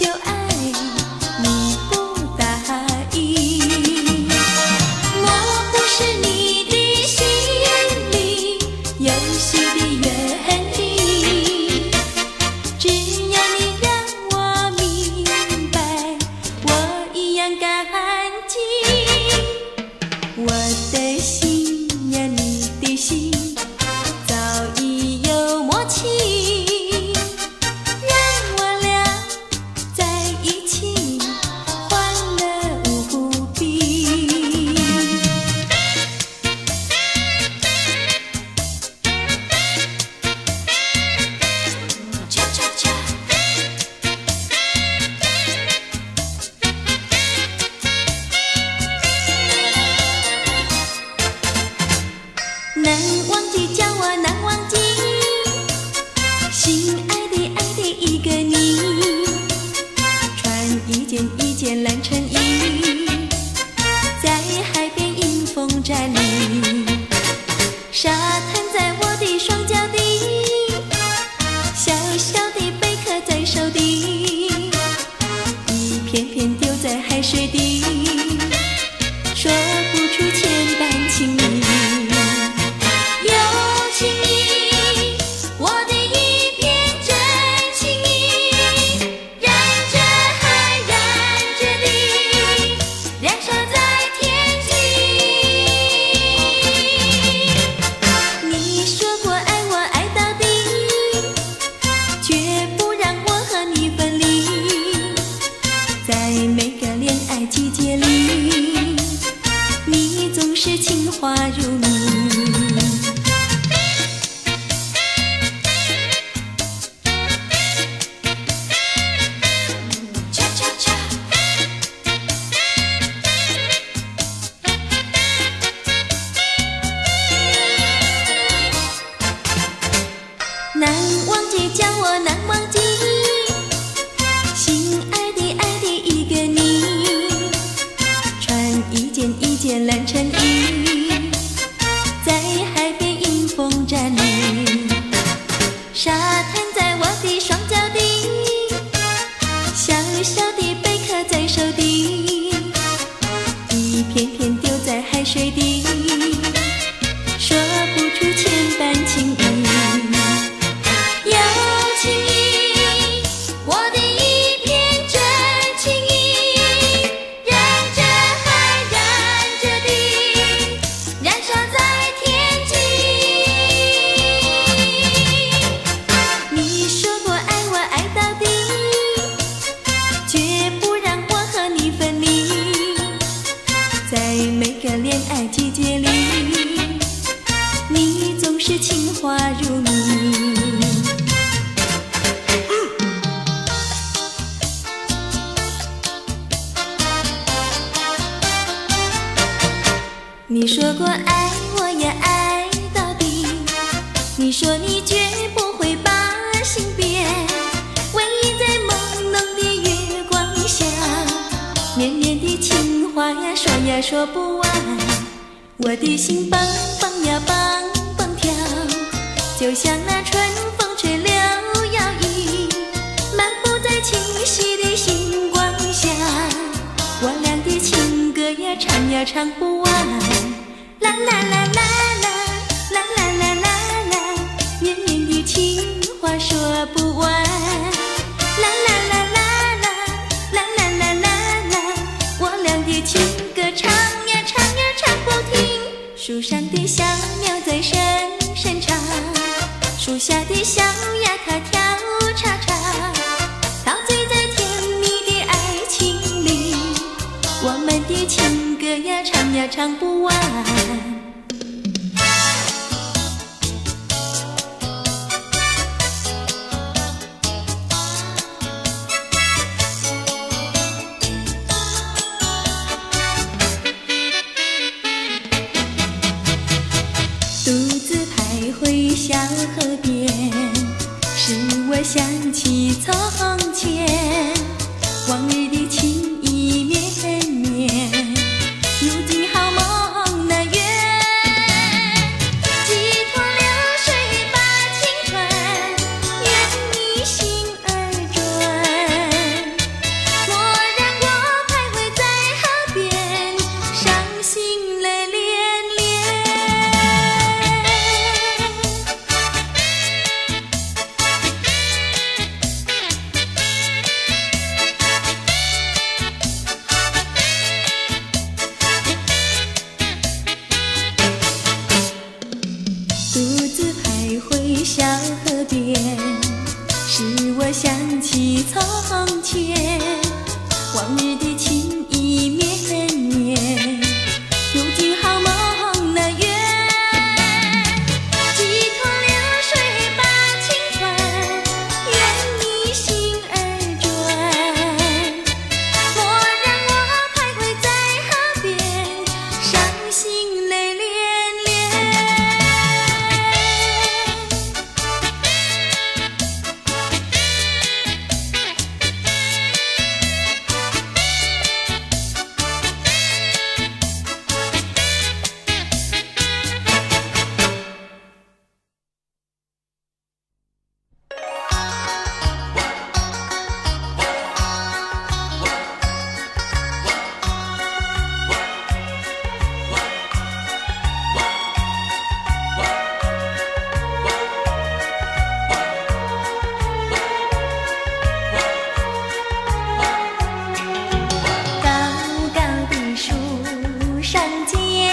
我求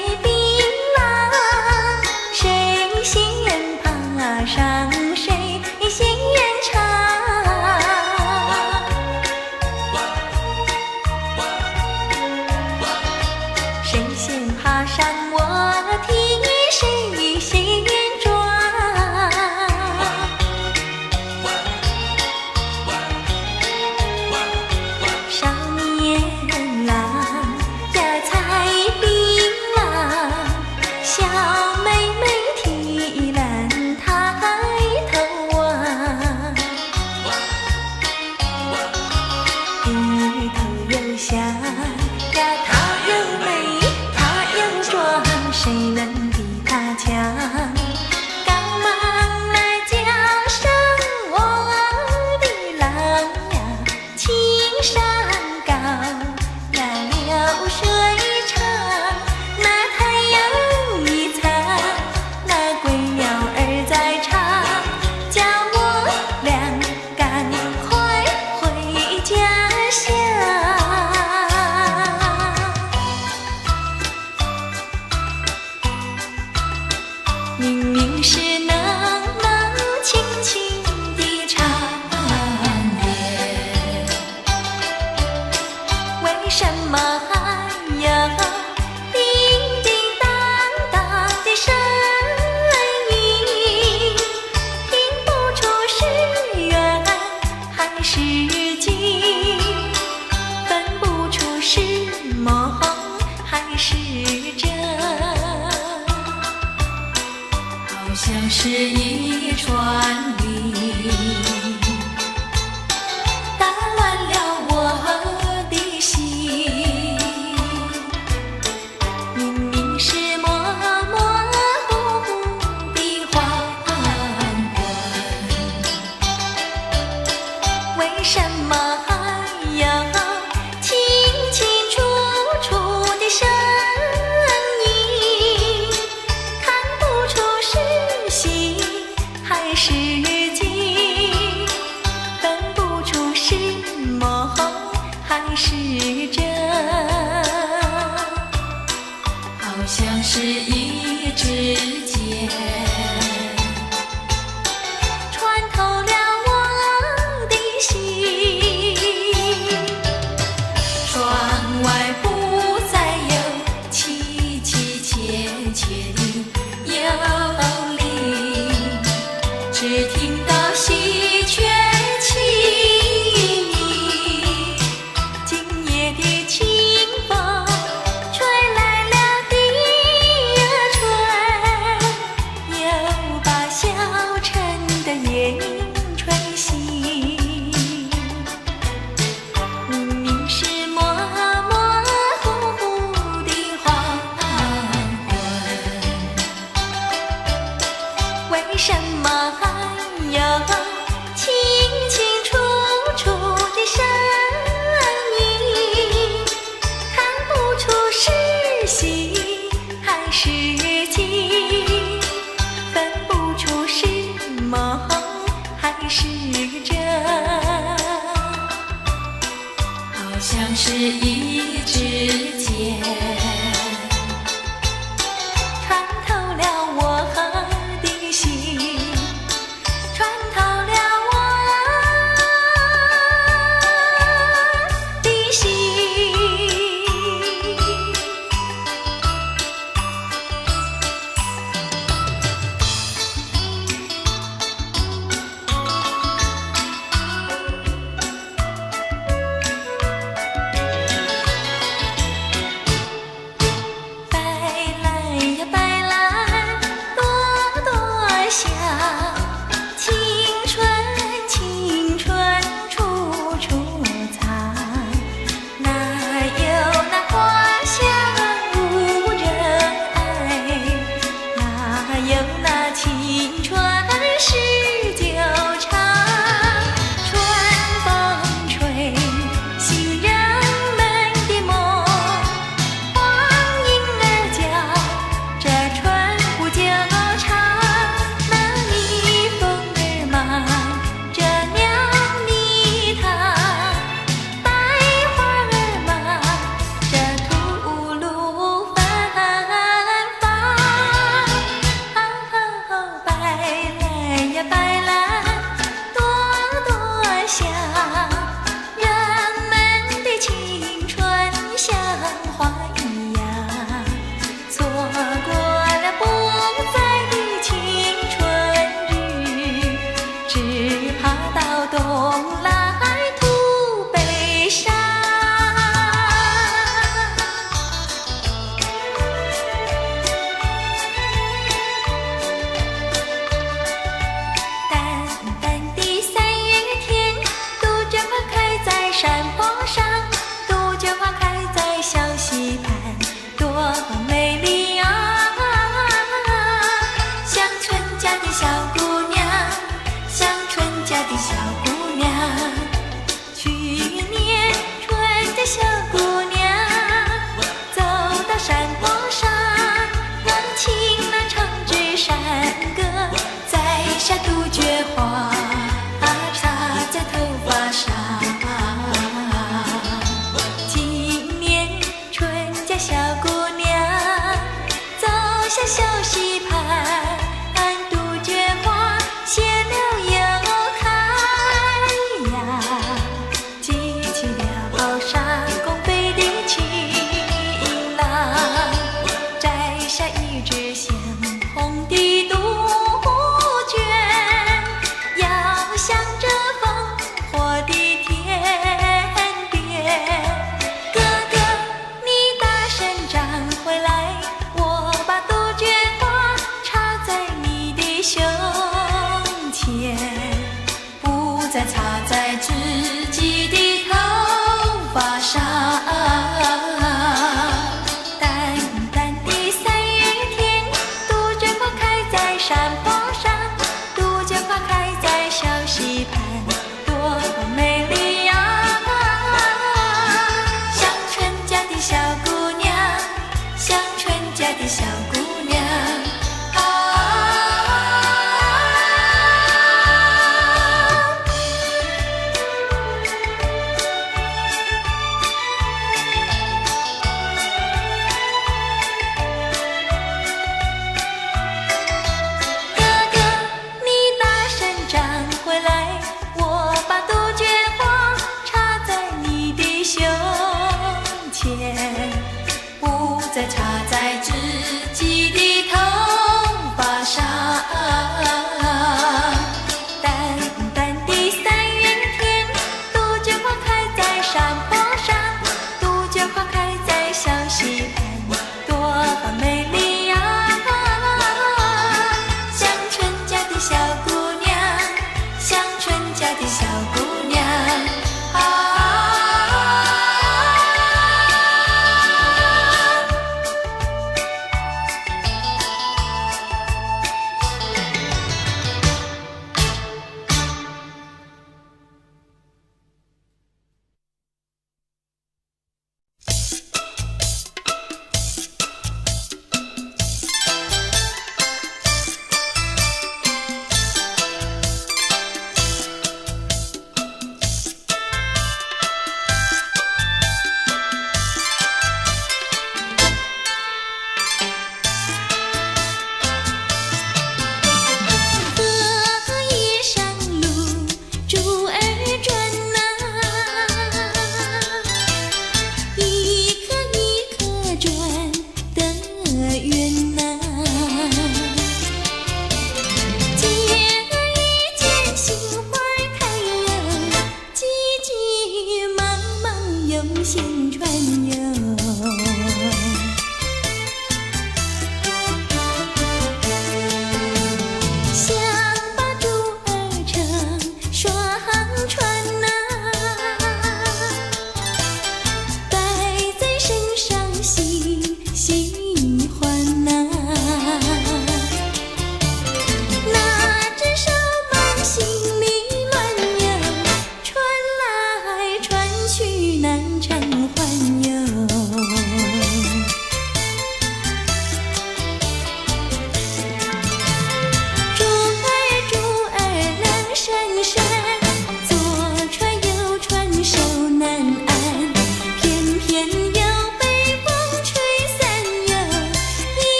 baby.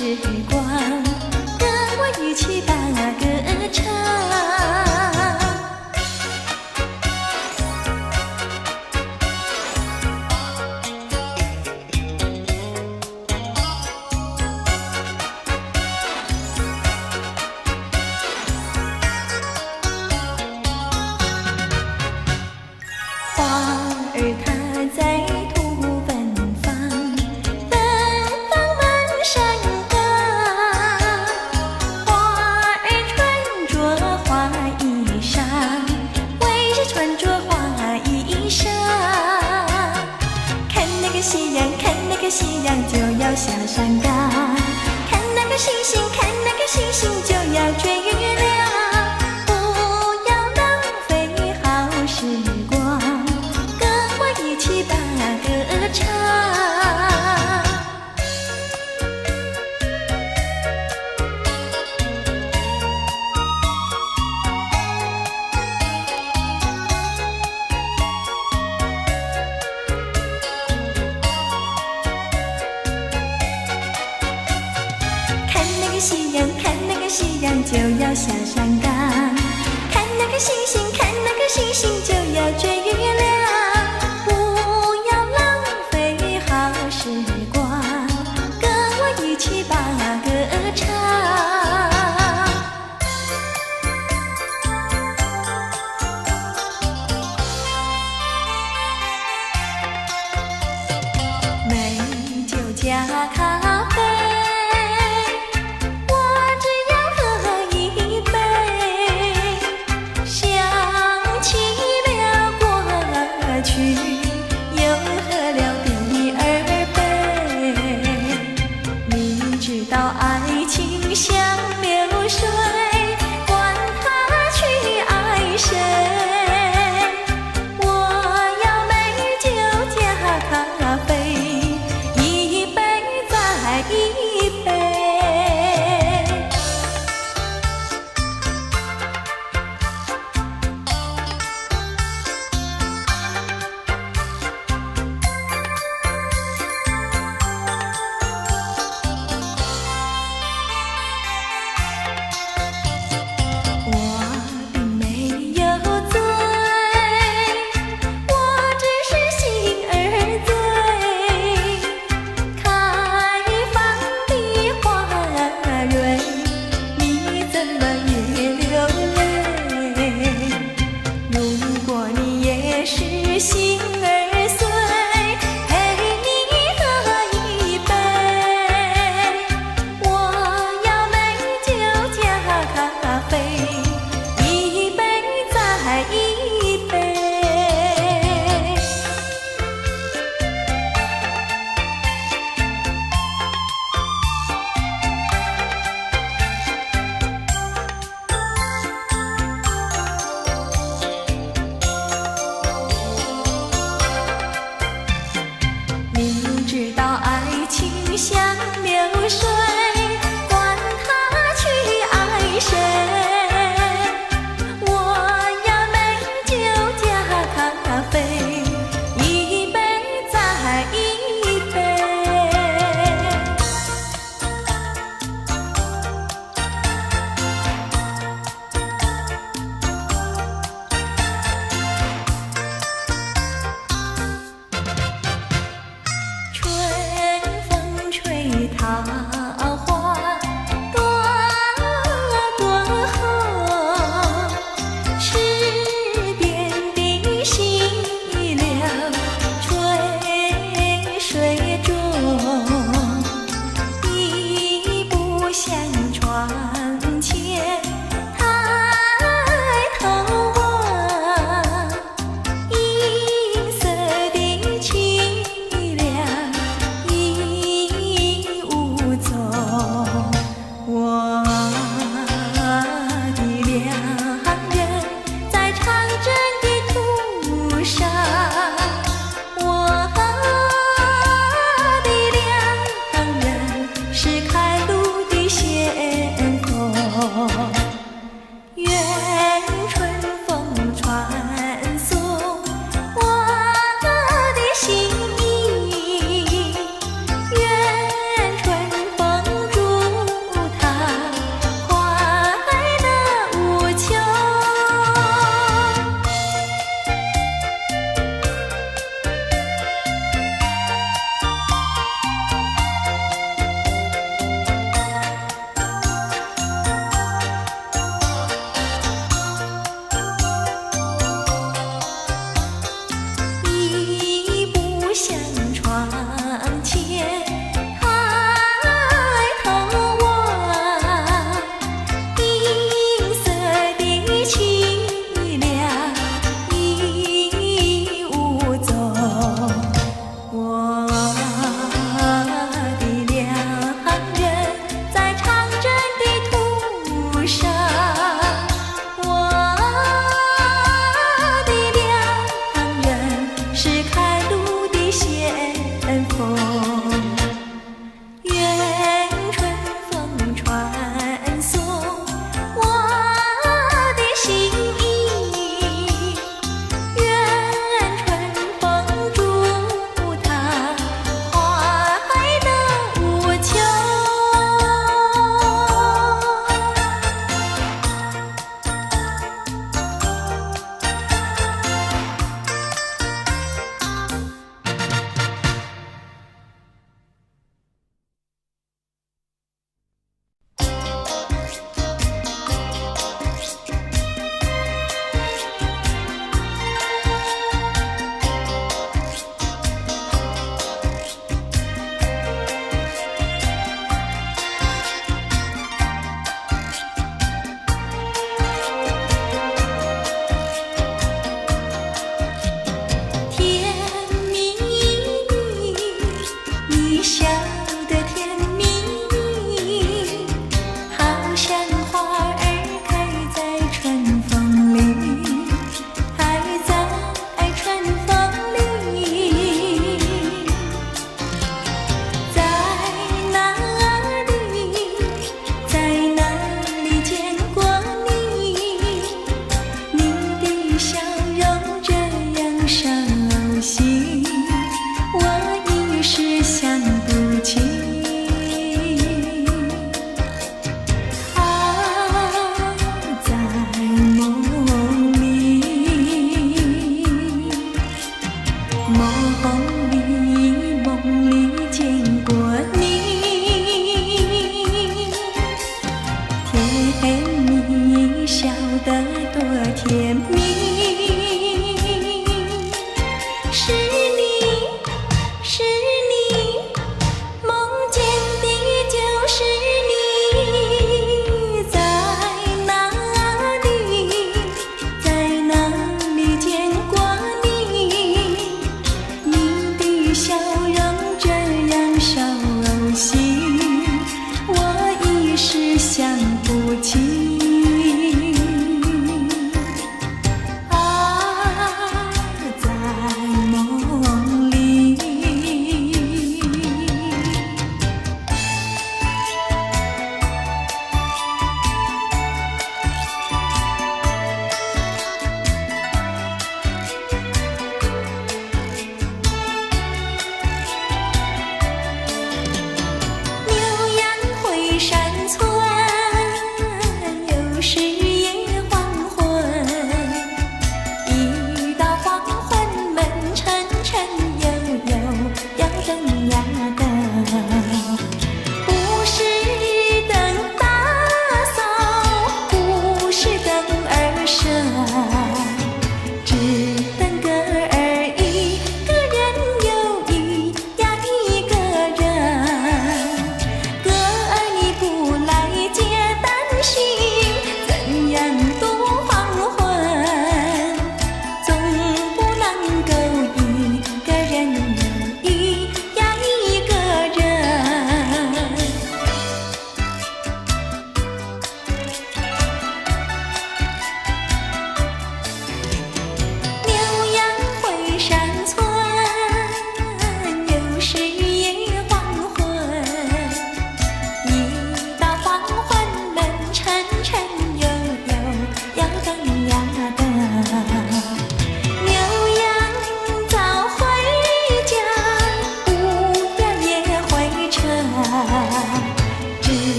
时光，跟我一起把歌唱。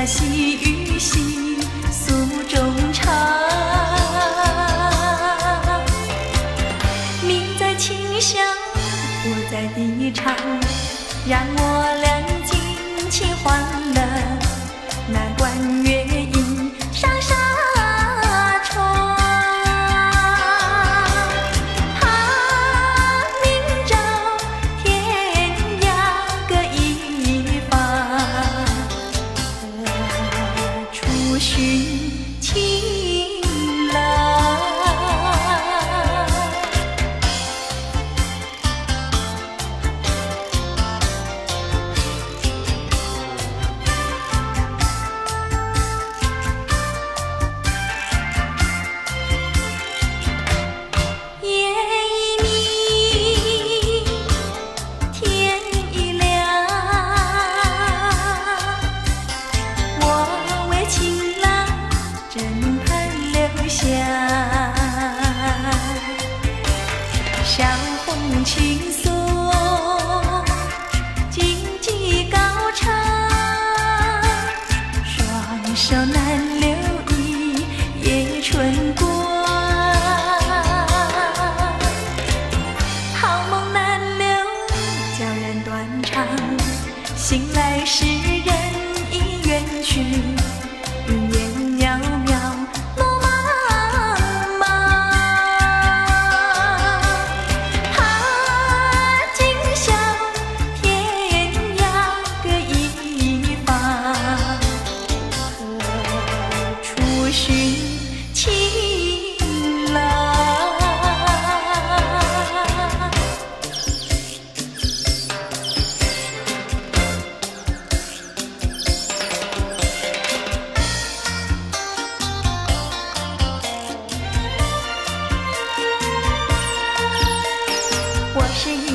下细雨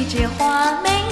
我是一只花眉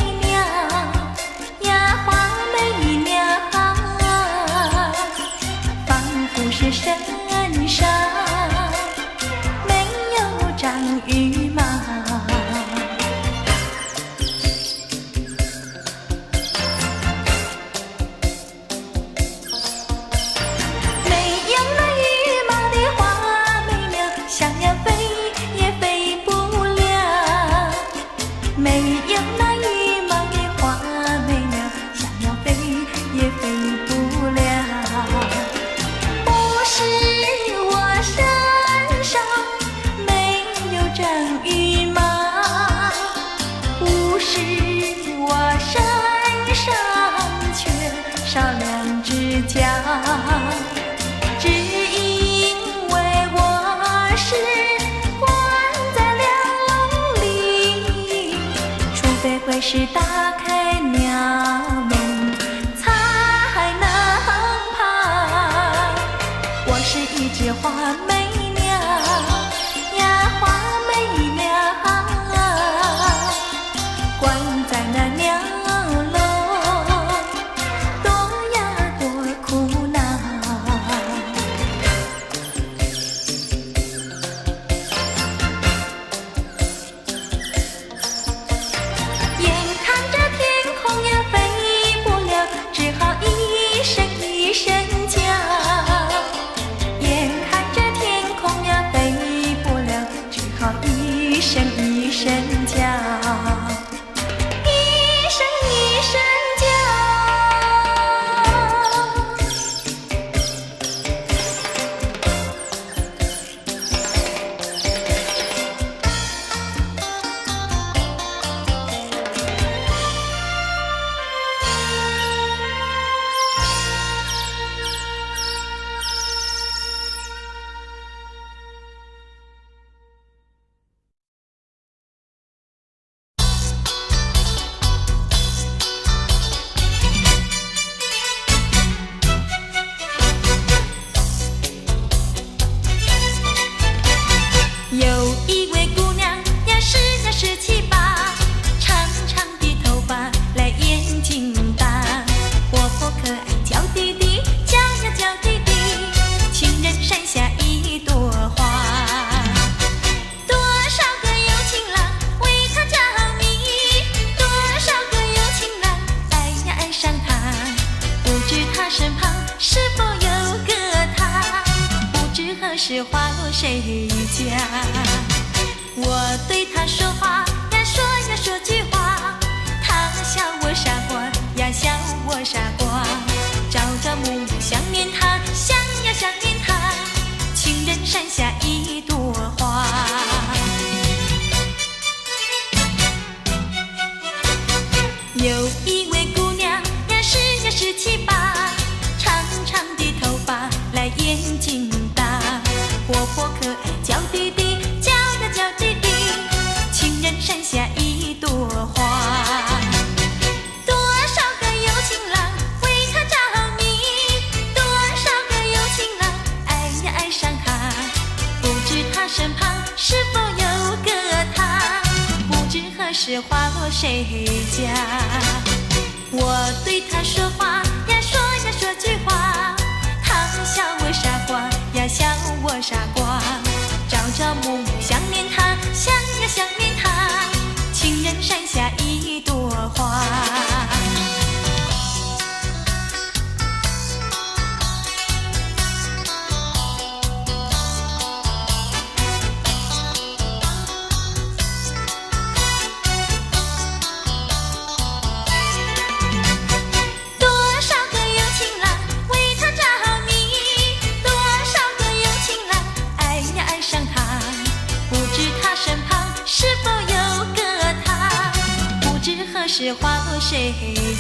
是花落谁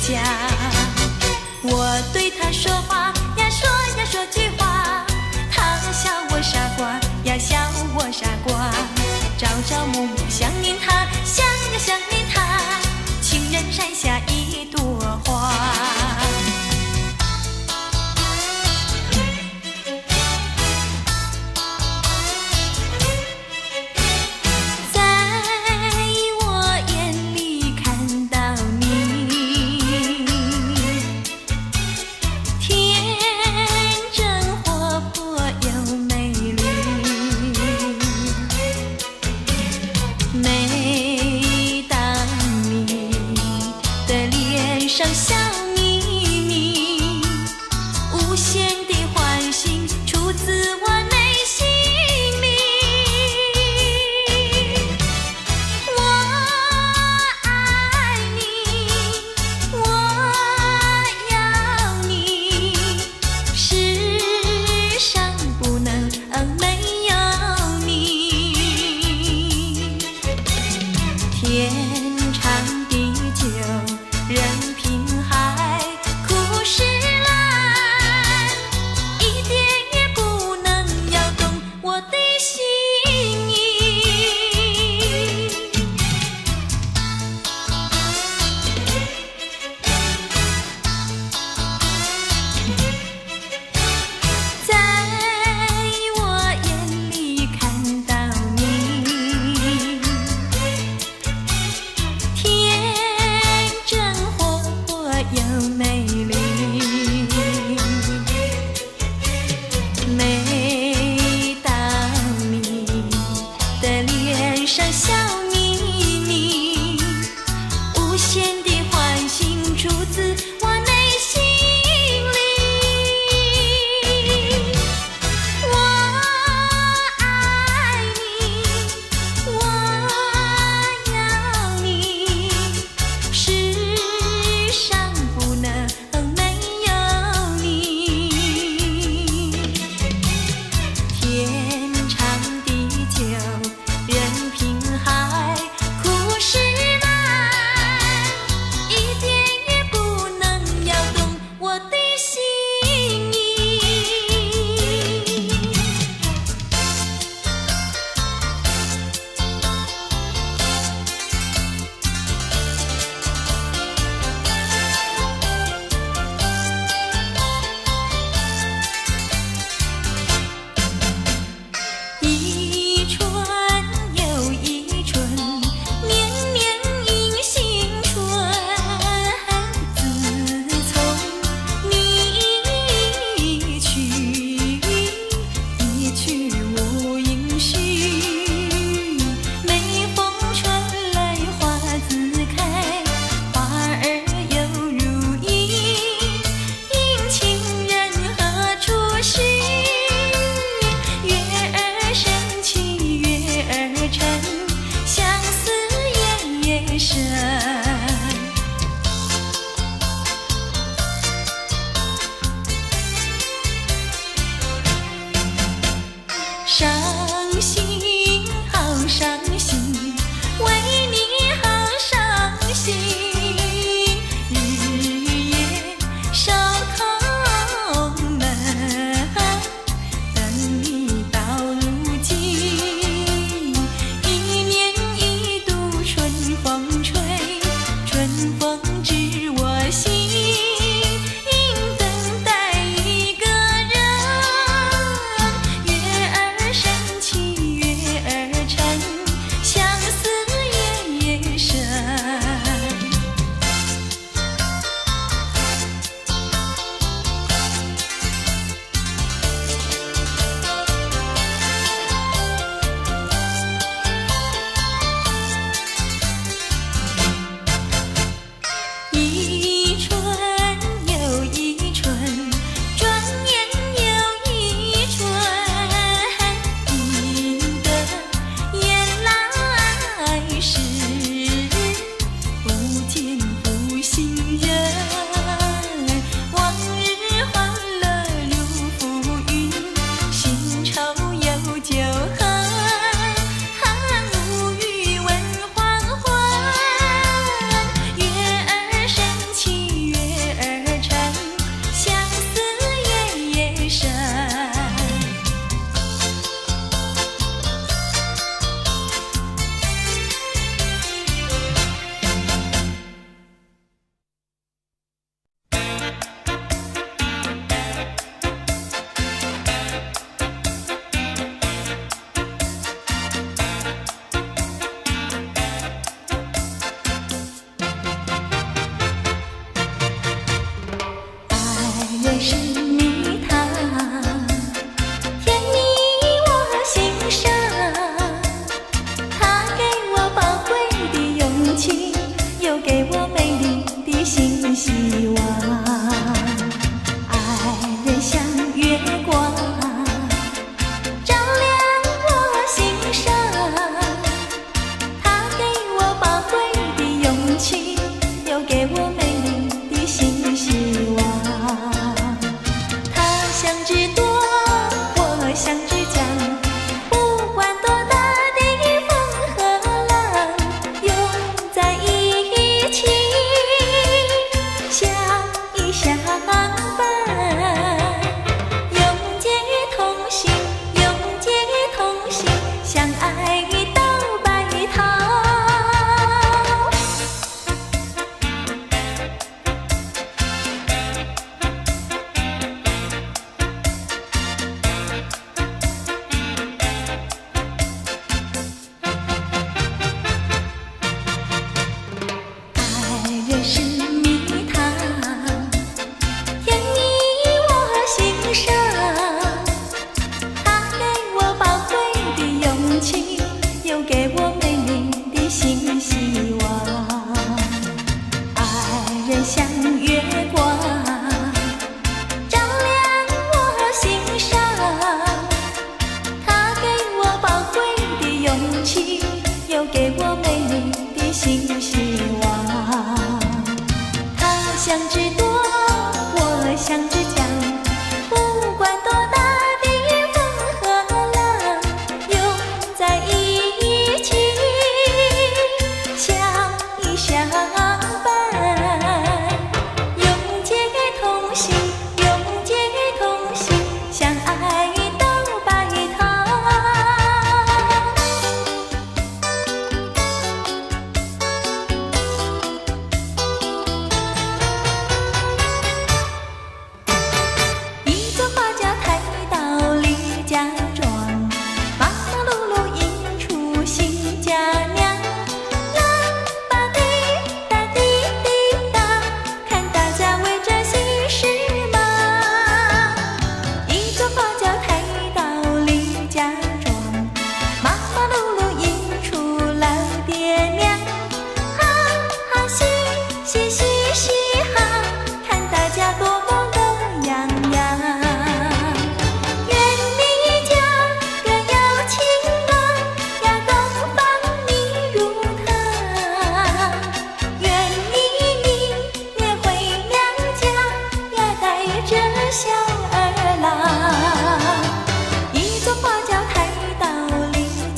家？我对她说话呀，说呀说句话。她笑我傻瓜呀，笑我傻瓜。朝朝暮暮想念她，想呀想念她。情人山下一朵花。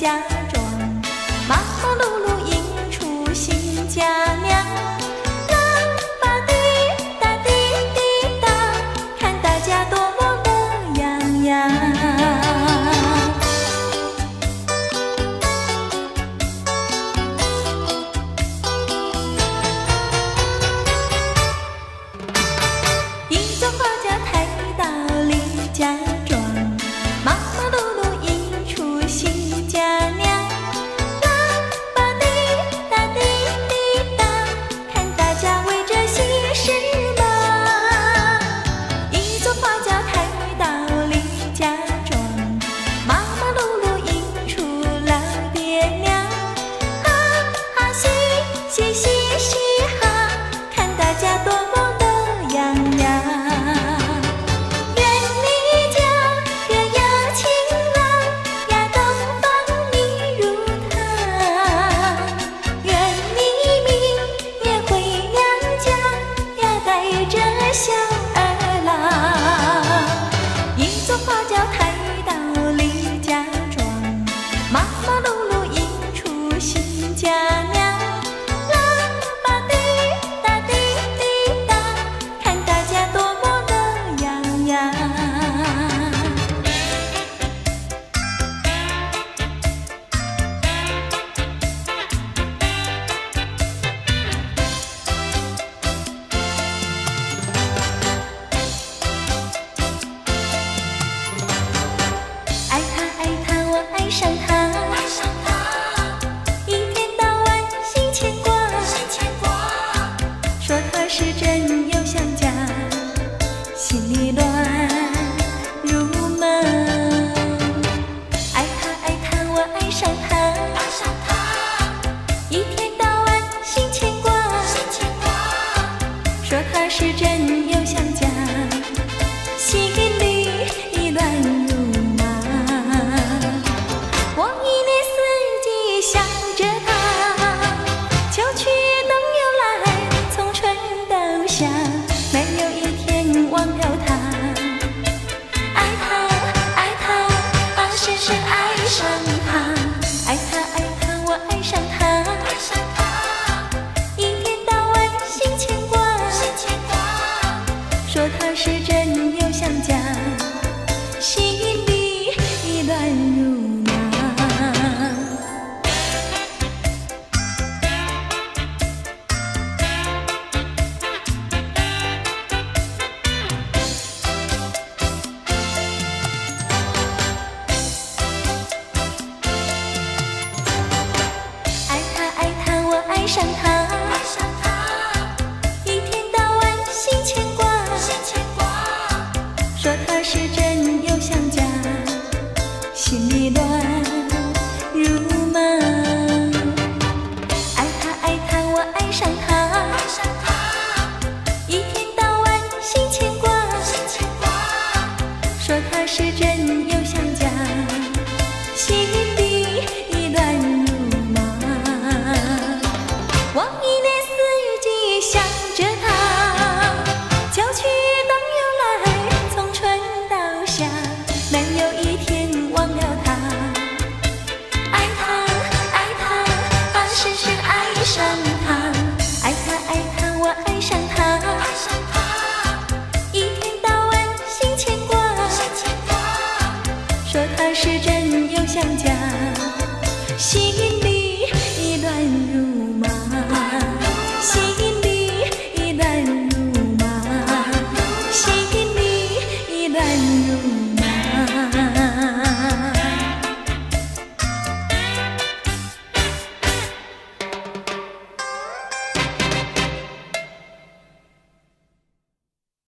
李家